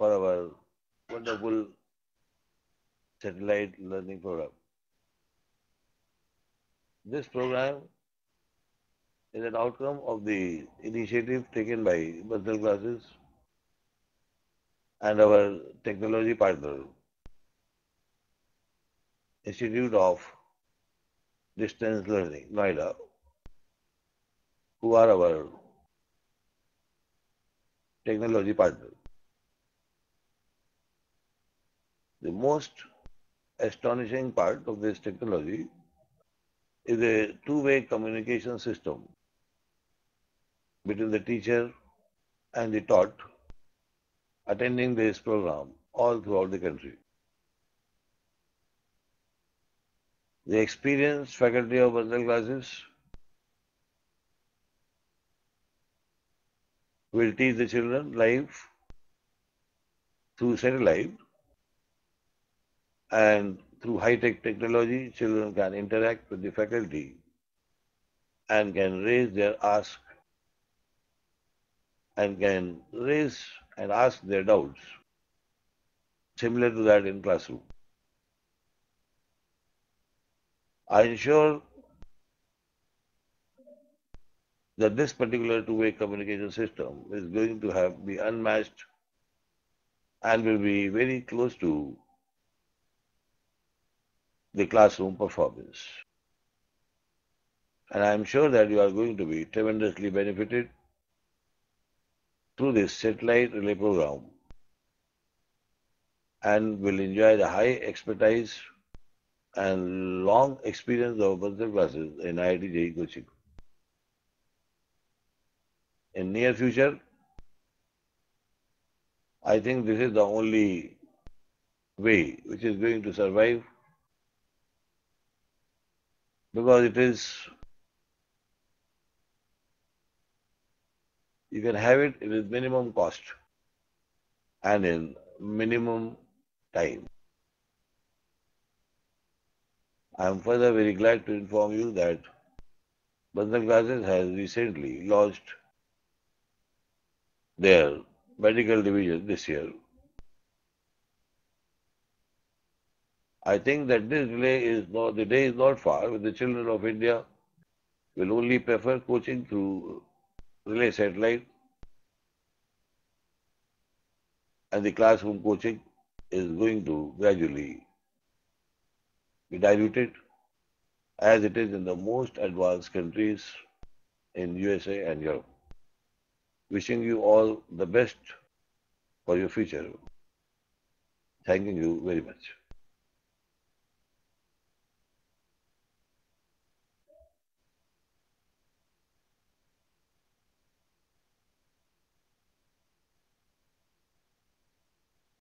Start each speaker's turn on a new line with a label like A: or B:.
A: for our wonderful satellite learning program. This program is an outcome of the initiative taken by Bansal Classes and our technology partner, Institute of Distance Learning, Noida, who are our technology partner. The most astonishing part of this technology is a two-way communication system between the teacher and the taught attending this program all throughout the country. The experienced faculty of Bansal classes will teach the children live through satellite and through high-tech technology, children can interact with the faculty and can raise their ask and can raise and ask their doubts, similar to that in classroom. I ensure that this particular two-way communication system is going to have be unmatched and will be very close to the classroom performance. And I am sure that you are going to be tremendously benefited through this satellite relay program and will enjoy the high expertise and long experience of Bansal classes in IIT JEE coaching. In near future, I think this is the only way which is going to survive because it is you can have it with minimum cost and in minimum time. I am further very glad to inform you that Bansal Classes has recently launched their medical division this year. I think that this delay is not, the day is not far the children of India will only prefer coaching through relay satellite and the classroom coaching is going to gradually be diluted as it is in the most advanced countries in USA and Europe. Wishing you all the best for your future. Thanking you very much.